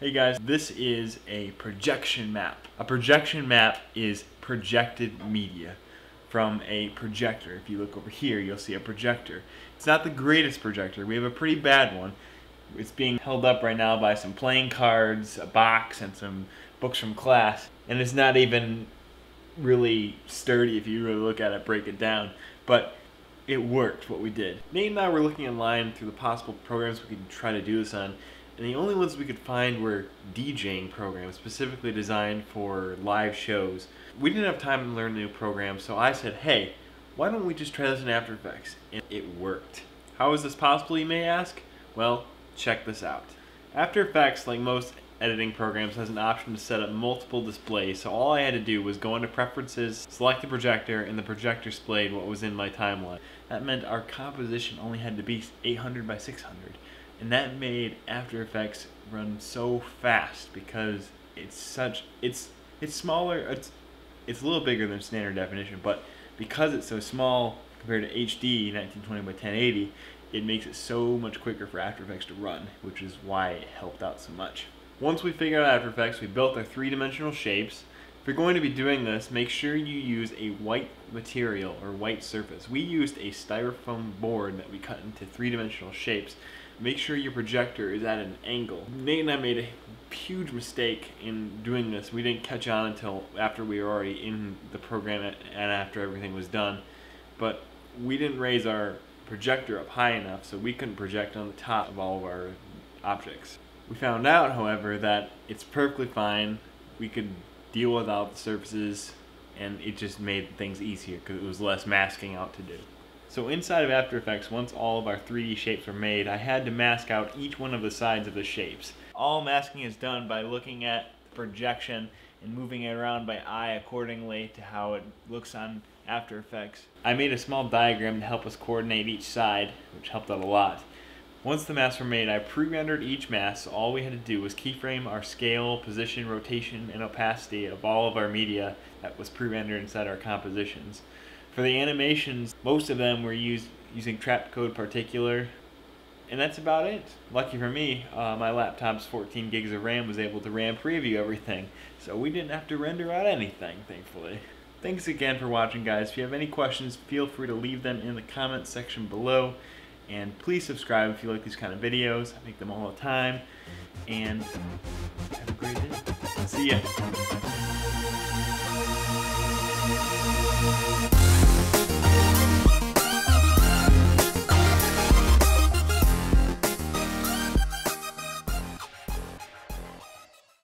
Hey guys, this is a projection map. A projection map is projected media from a projector. If you look over here, you'll see a projector. It's not the greatest projector. We have a pretty bad one. It's being held up right now by some playing cards, a box, and some books from class. And it's not even really sturdy if you really look at it, break it down. But it worked what we did. Nate and I were looking online through the possible programs we could try to do this on, and the only ones we could find were DJing programs specifically designed for live shows. We didn't have time to learn new program, so I said, hey, why don't we just try this in After Effects? And it worked. How is this possible, you may ask? Well, check this out. After Effects, like most editing programs, has an option to set up multiple displays, so all I had to do was go into Preferences, select the projector, and the projector displayed what was in my timeline. That meant our composition only had to be 800 by 600, and that made After Effects run so fast because it's such it's it's smaller it's it's a little bigger than standard definition, but because it's so small compared to HD 1920 by 1080, it makes it so much quicker for After Effects to run, which is why it helped out so much. Once we figured out After Effects, we built our three-dimensional shapes. If you're going to be doing this, make sure you use a white material or white surface. We used a styrofoam board that we cut into three-dimensional shapes. Make sure your projector is at an angle. Nate and I made a huge mistake in doing this. We didn't catch on until after we were already in the program and after everything was done. But we didn't raise our projector up high enough so we couldn't project on the top of all of our objects. We found out, however, that it's perfectly fine. We could deal without the surfaces, and it just made things easier because it was less masking out to do. So inside of After Effects, once all of our 3D shapes were made, I had to mask out each one of the sides of the shapes. All masking is done by looking at the projection and moving it around by eye accordingly to how it looks on After Effects. I made a small diagram to help us coordinate each side, which helped out a lot. Once the masks were made, I pre-rendered each mask, so all we had to do was keyframe our scale, position, rotation, and opacity of all of our media that was pre-rendered inside our compositions. For the animations, most of them were used using Trapcode Particular, and that's about it. Lucky for me, uh, my laptop's 14 gigs of RAM was able to RAM preview everything, so we didn't have to render out anything, thankfully. Thanks again for watching, guys. If you have any questions, feel free to leave them in the comments section below. And please subscribe if you like these kind of videos. I make them all the time. And have a great day. See ya.